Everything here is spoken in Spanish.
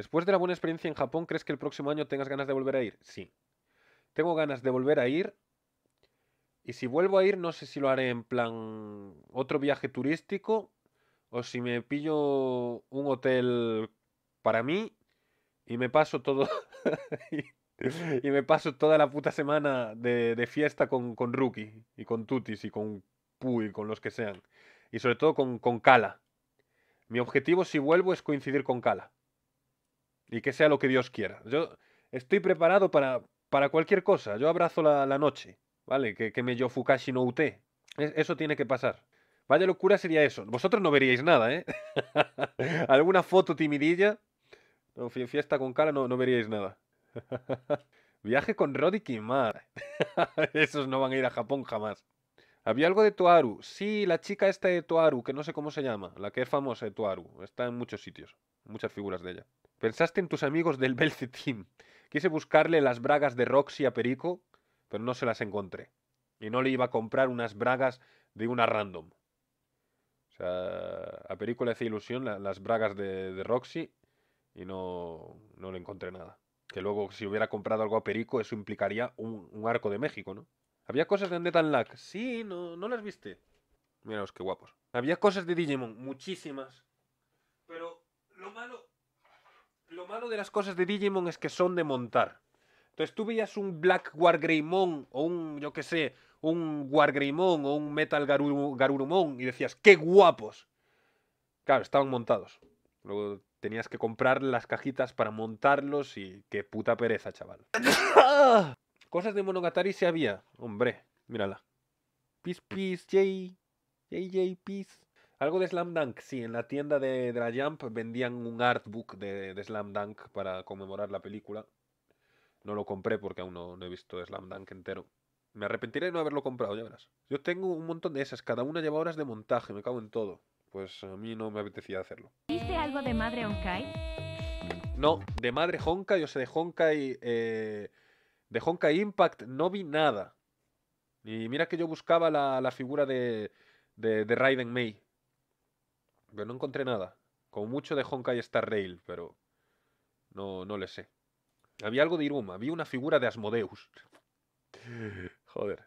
Después de la buena experiencia en Japón, ¿crees que el próximo año tengas ganas de volver a ir? Sí. Tengo ganas de volver a ir. Y si vuelvo a ir, no sé si lo haré en plan otro viaje turístico o si me pillo un hotel para mí y me paso todo y me paso toda la puta semana de, fiesta con, con Rookie y con Tutis y con Pu y con los que sean. Y sobre todo con, con Kala. Mi objetivo si vuelvo es coincidir con Kala. Y que sea lo que Dios quiera. Yo estoy preparado para, para cualquier cosa. Yo abrazo la, la noche. ¿Vale? Que, que me yo Fukashi no ute. Es- eso tiene que pasar. Vaya locura sería eso. Vosotros no veríais nada, ¿eh? Alguna foto timidilla. No, fie- fiesta con cara no, no veríais nada. Viaje con Roddy Kimar. Esos no van a ir a Japón jamás. Había algo de Toaru. Sí, la chica esta de Toaru, que no sé cómo se llama. La que es famosa de Toaru. Está en muchos sitios. Muchas figuras de ella. Pensaste en tus amigos del Belce Team. Quise buscarle las bragas de Roxy a Perico, pero no se las encontré. Y no le iba a comprar unas bragas de una random. O sea, a Perico le hacía ilusión la- las bragas de, de Roxy y no, no le encontré nada. Que luego, si hubiera comprado algo a Perico, eso implicaría un, arco de México, ¿no? Había cosas de Undead Lack. Sí, no, no las viste. Miraos qué guapos. Había cosas de Digimon, muchísimas. Pero lo malo. Lo malo de las cosas de Digimon es que son de montar. Entonces tú veías un Black Wargreymon o un, yo qué sé, un Wargreymon o un Metal Garuru- Garurumon y decías, ¡qué guapos! Claro, estaban montados. Luego tenías que comprar las cajitas para montarlos y qué puta pereza, chaval. Cosas de Monogatari se había. Hombre, mírala. Peace, peace, Jay. Jay, Jay, peace. Algo de Slam Dunk, sí, en la tienda de, de la Jump vendían un artbook de, de Slam Dunk para conmemorar la película. No lo compré porque aún no, no he visto Slam Dunk entero. Me arrepentiré de no haberlo comprado, ya verás. Yo tengo un montón de esas, cada una lleva horas de montaje, me cago en todo. Pues a mí no me apetecía hacerlo. ¿Viste algo de Madre Onkai? No, de Madre Honkai, o sea, de Honkai. eh, de Honkai Impact no vi nada. Y mira que yo buscaba la, la figura de, de, de Raiden Mei. Pero no encontré nada. Como mucho de Honkai Star Rail, pero no, no le sé. Había algo de Iruma, había una figura de Asmodeus. Joder.